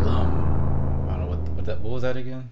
I don't know what, what that what was that again?